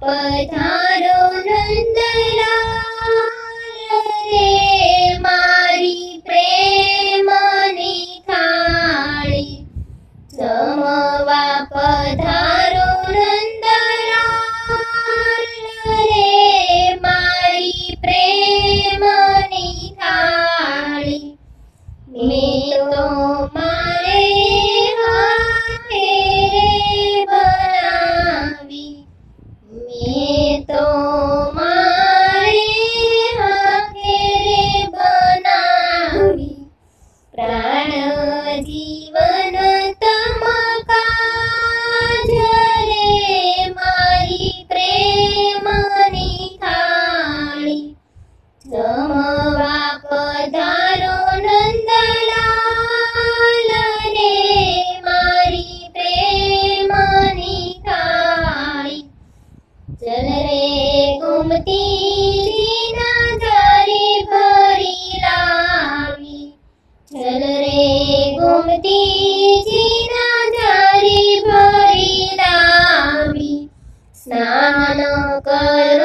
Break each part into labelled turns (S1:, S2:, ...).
S1: पधारो नंदरा प्राणजीवन તેજીના જારે ભરેલા સ્નાન કરો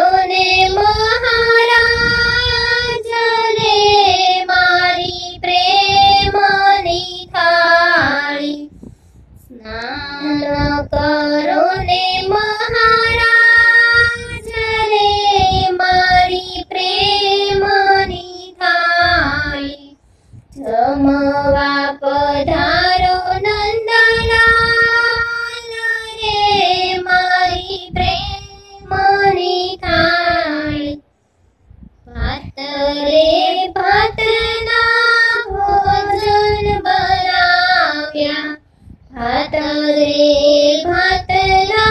S1: हतरे भतला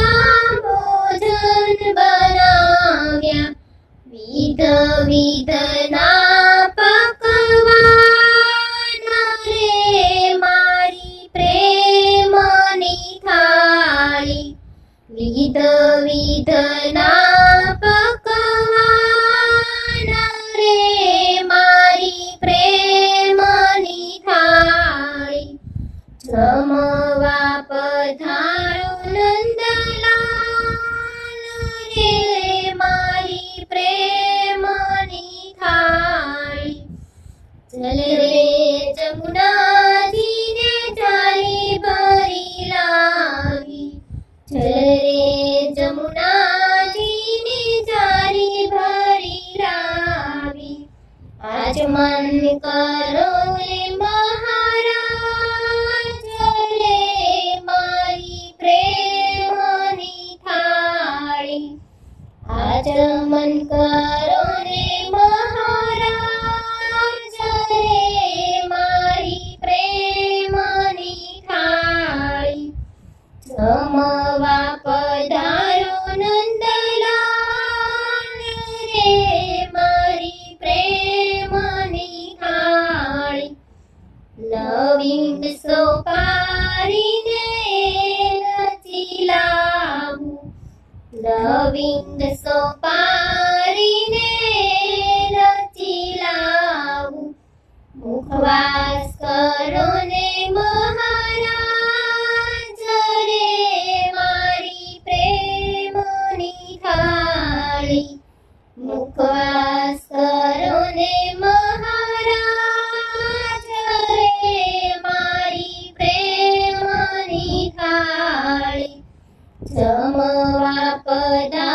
S1: भोजन बनाव्या। विध विधना पकवान रे मारी प्रेमनी આચમન કરો ને મહારાજ રે મારી પ્રેમની થાળી. જમા રવિંદ સોપારીને રચી લાવું. મુખવાસ કરો ને મહા समवापदा